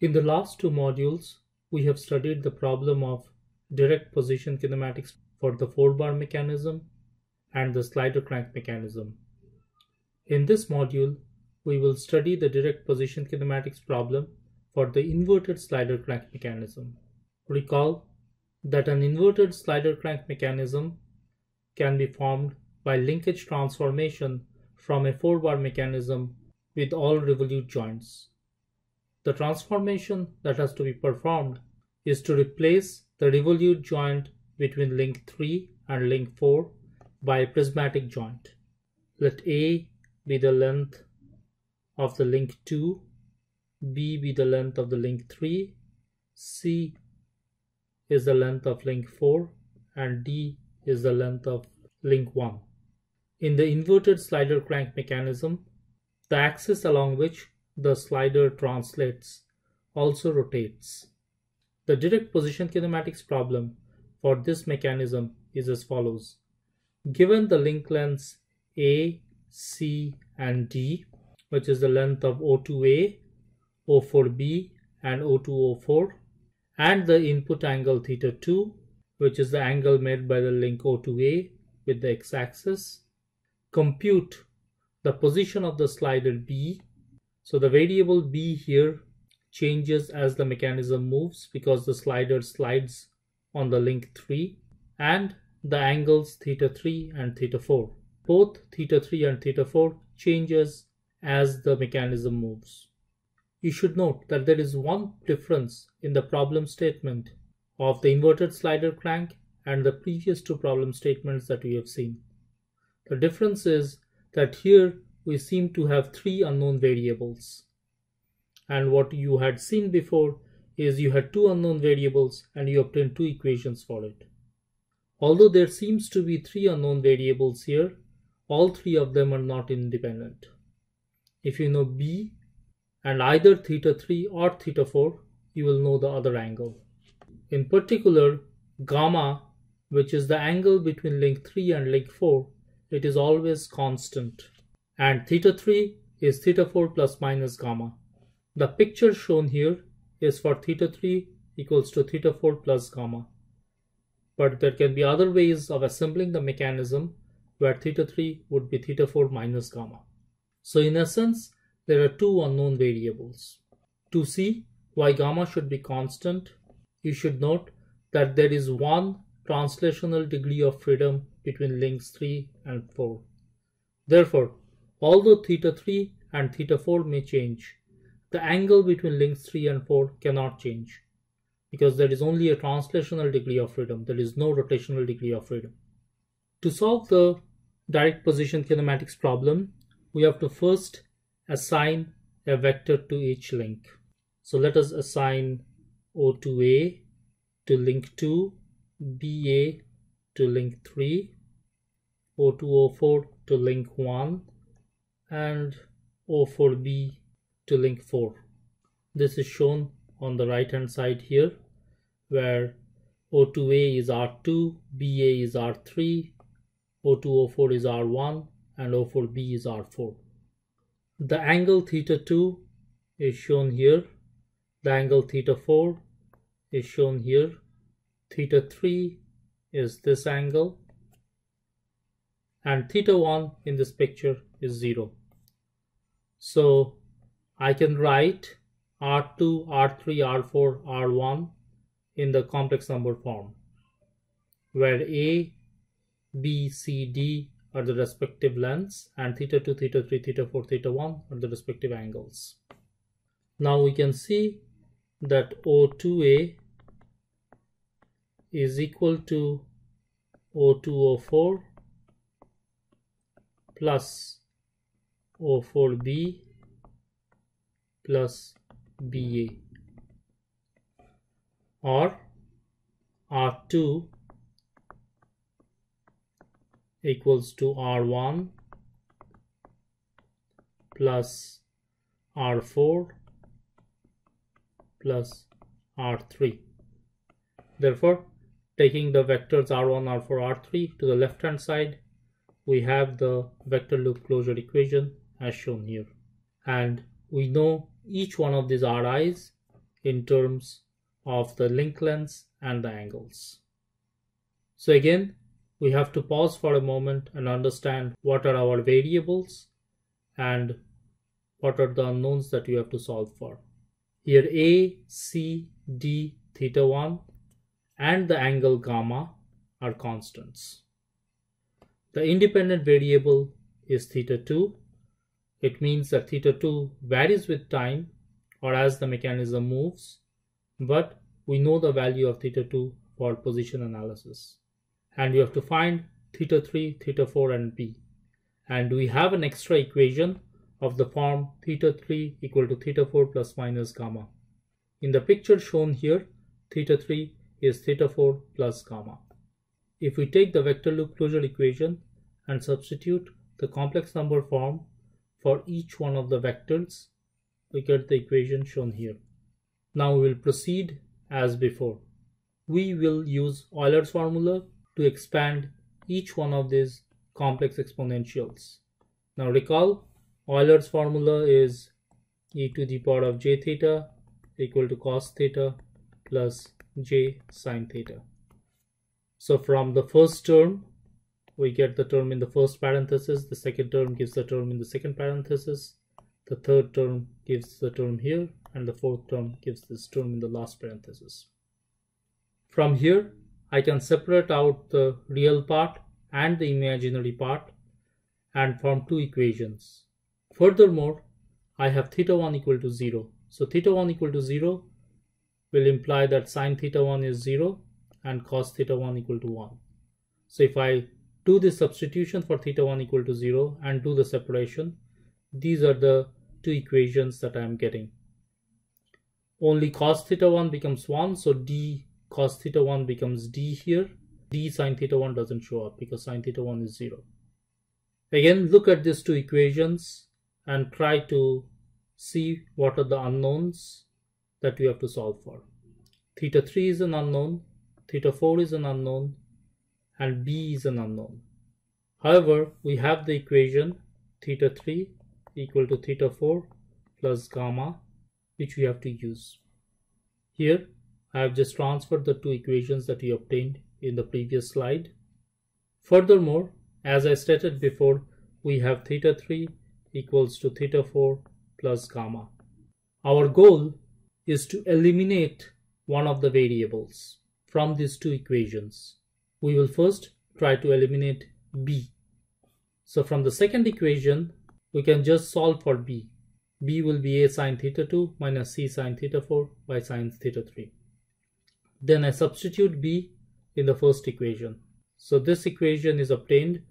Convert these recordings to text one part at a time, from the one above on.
In the last two modules, we have studied the problem of direct position kinematics for the four bar mechanism and the slider crank mechanism. In this module, we will study the direct position kinematics problem for the inverted slider crank mechanism. Recall that an inverted slider crank mechanism can be formed by linkage transformation from a four bar mechanism with all revolute joints. The transformation that has to be performed is to replace the revolute joint between link 3 and link 4 by a prismatic joint. Let A be the length of the link 2, B be the length of the link 3, C is the length of link 4 and D is the length of link 1. In the inverted slider crank mechanism, the axis along which the slider translates also rotates. The direct position kinematics problem for this mechanism is as follows. Given the link lengths A, C and D, which is the length of O2A, O4B and O2O4, and the input angle theta 2, which is the angle made by the link O2A with the x-axis, compute the position of the slider B. So the variable B here changes as the mechanism moves because the slider slides on the link 3 and the angles theta 3 and theta 4. Both theta 3 and theta 4 changes as the mechanism moves. You should note that there is one difference in the problem statement of the inverted slider crank and the previous two problem statements that we have seen. The difference is that here we seem to have three unknown variables and what you had seen before is you had two unknown variables and you obtained two equations for it. Although there seems to be three unknown variables here, all three of them are not independent. If you know b and either theta 3 or theta 4, you will know the other angle. In particular, gamma, which is the angle between link 3 and link 4, it is always constant. And theta 3 is theta 4 plus minus gamma. The picture shown here is for theta 3 equals to theta 4 plus gamma. But there can be other ways of assembling the mechanism where theta 3 would be theta 4 minus gamma. So in essence, there are two unknown variables. To see why gamma should be constant, you should note that there is one translational degree of freedom between links 3 and 4. Therefore, although theta 3 and theta 4 may change, the angle between links 3 and 4 cannot change because there is only a translational degree of freedom. There is no rotational degree of freedom. To solve the direct position kinematics problem, we have to first assign a vector to each link. So let us assign O2A to link 2, BA to link 3, O2O4 to link 1, and O4B to link 4. This is shown on the right hand side here where O2A is R2, BA is R3, O2O4 is R1 and O4B is R4. The angle theta 2 is shown here. The angle theta 4 is shown here. Theta 3 is this angle and theta 1 in this picture is 0. So I can write R2, R3, R4, R1 in the complex number form where A, B, C, D are the respective lengths and theta 2, theta 3, theta 4, theta 1 are the respective angles. Now we can see that O2A is equal to O2O4 plus O4B plus BA or R2 equals to R1 plus R4 plus R3. Therefore, taking the vectors R1, R4, R3 to the left hand side, we have the vector loop closure equation as shown here. And we know each one of these Ri's in terms of the link lengths and the angles. So again, we have to pause for a moment and understand what are our variables and what are the unknowns that you have to solve for. Here A, C, D, theta 1 and the angle gamma are constants. The independent variable is theta 2. It means that theta 2 varies with time or as the mechanism moves, but we know the value of theta 2 for position analysis. And you have to find theta 3, theta 4 and b. And we have an extra equation of the form theta 3 equal to theta 4 plus minus gamma. In the picture shown here, theta 3 is theta 4 plus gamma. If we take the vector loop closure equation and substitute the complex number form for each one of the vectors, we get the equation shown here. Now we will proceed as before. We will use Euler's formula to expand each one of these complex exponentials. Now recall Euler's formula is e to the power of j theta equal to cos theta plus j sine theta. So from the first term, we get the term in the first parenthesis, the second term gives the term in the second parenthesis, the third term gives the term here, and the fourth term gives this term in the last parenthesis. From here, I can separate out the real part and the imaginary part and form two equations. Furthermore, I have theta 1 equal to 0. So theta 1 equal to 0 will imply that sine theta 1 is 0 and cos theta 1 equal to 1. So if I do the substitution for theta 1 equal to 0 and do the separation, these are the two equations that I am getting. Only cos theta 1 becomes 1, so d cos theta 1 becomes d here. d sine theta 1 doesn't show up because sine theta 1 is 0. Again, look at these two equations and try to see what are the unknowns that we have to solve for. Theta 3 is an unknown, theta 4 is an unknown and b is an unknown. However, we have the equation theta 3 equal to theta 4 plus gamma which we have to use. Here I have just transferred the two equations that we obtained in the previous slide. Furthermore, as I stated before, we have theta 3 equals to theta 4 plus gamma. Our goal is to eliminate one of the variables from these two equations. We will first try to eliminate b. So from the second equation, we can just solve for b. b will be a sine theta 2 minus c sine theta 4 by sine theta 3. Then I substitute b in the first equation. So this equation is obtained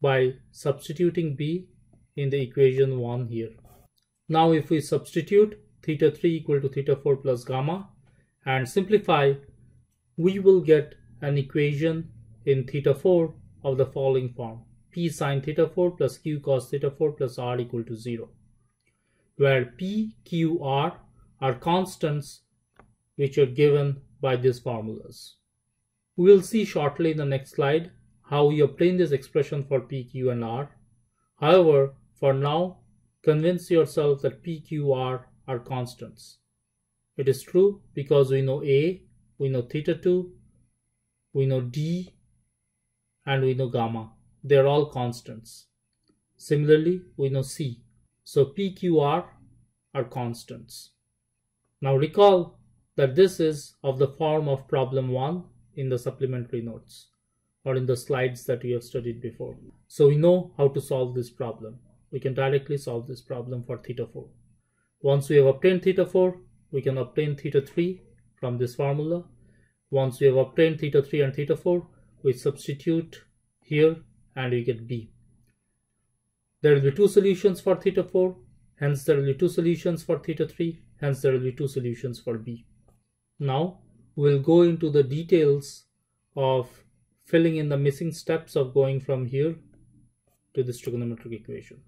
by substituting b in the equation 1 here. Now if we substitute theta 3 equal to theta 4 plus gamma and simplify we will get an equation in theta 4 of the following form p sine theta 4 plus q cos theta 4 plus r equal to 0 where p, q, r are constants which are given by these formulas. We will see shortly in the next slide how we obtain this expression for p, q and r. However, for now, convince yourself that p, q, r are constants. It is true because we know a, we know theta 2, we know d, and we know gamma. They are all constants. Similarly, we know c. So p, q, r are constants. Now recall that this is of the form of problem 1 in the supplementary notes or in the slides that we have studied before. So we know how to solve this problem. We can directly solve this problem for theta 4. Once we have obtained theta 4, we can obtain theta 3 from this formula. Once we have obtained theta 3 and theta 4, we substitute here and we get b. There will be two solutions for theta 4, hence there will be two solutions for theta 3, hence there will be two solutions for b. Now we'll go into the details of filling in the missing steps of going from here to this trigonometric equation.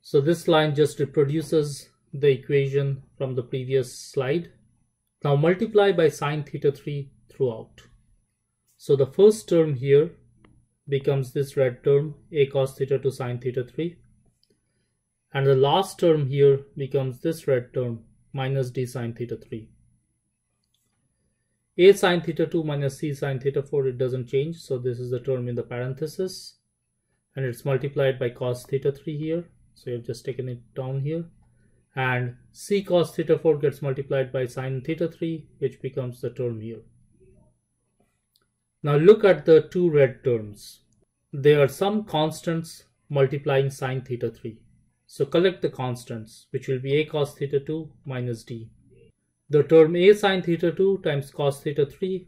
So this line just reproduces the equation from the previous slide. Now multiply by sine theta 3 throughout. So the first term here becomes this red term a cos theta 2 sine theta 3 and the last term here becomes this red term minus d sine theta 3. a sine theta 2 minus c sine theta 4 it doesn't change. So this is the term in the parenthesis. And it's multiplied by cos theta 3 here. So you've just taken it down here. And c cos theta 4 gets multiplied by sine theta 3 which becomes the term here now look at the two red terms. There are some constants multiplying sine theta 3 so collect the constants which will be a cos theta 2 minus d. The term a sine theta 2 times cos theta 3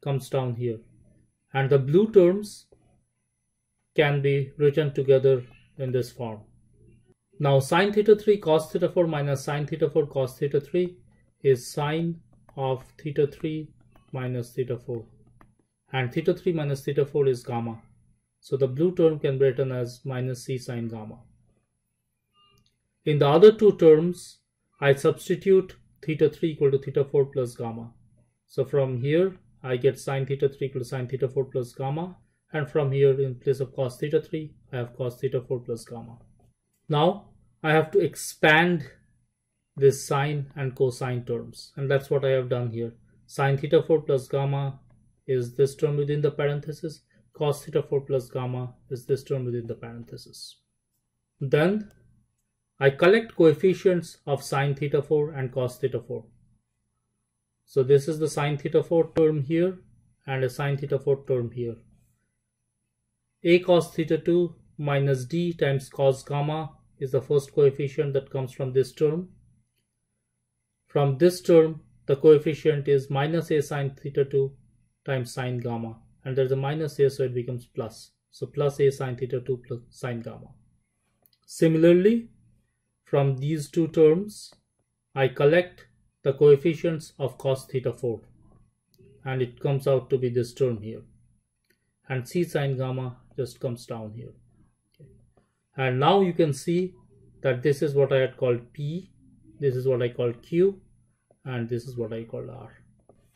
comes down here. And the blue terms can be written together in this form. Now sine theta 3 cos theta 4 minus sine theta 4 cos theta 3 is sine of theta 3 minus theta 4 and theta 3 minus theta 4 is gamma. So the blue term can be written as minus c sine gamma. In the other two terms, I substitute theta 3 equal to theta 4 plus gamma. So from here, I get sine theta 3 equal to sine theta 4 plus gamma. And from here, in place of cos theta 3, I have cos theta 4 plus gamma. Now, I have to expand this sine and cosine terms. And that's what I have done here. Sine theta 4 plus gamma is this term within the parenthesis. Cos theta 4 plus gamma is this term within the parenthesis. Then I collect coefficients of sine theta 4 and cos theta 4. So this is the sine theta 4 term here and a sine theta 4 term here. A cos theta 2 minus d times cos gamma is the first coefficient that comes from this term. From this term, the coefficient is minus a sine theta 2 times sine gamma and there's a minus here so it becomes plus. So plus a sine theta 2 plus sine gamma. Similarly, from these two terms, I collect the coefficients of cos theta 4 and it comes out to be this term here and c sine gamma just comes down here okay. and now you can see that this is what I had called P this is what I call Q and this is what I call R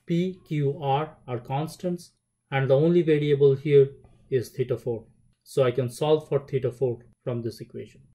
P Q R are constants and the only variable here is theta 4 so I can solve for theta 4 from this equation